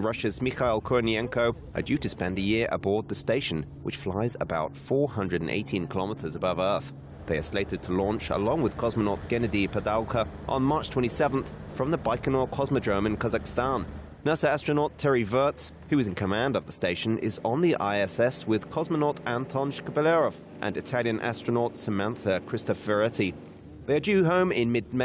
Russia's Mikhail Kornienko are due to spend a year aboard the station, which flies about 418 kilometers above Earth. They are slated to launch along with cosmonaut Gennady Padalka on March 27th from the Baikonur Cosmodrome in Kazakhstan. NASA astronaut Terry Virts, who is in command of the station, is on the ISS with cosmonaut Anton Shkaplerov and Italian astronaut Samantha Cristoforetti. They are due home in mid-May.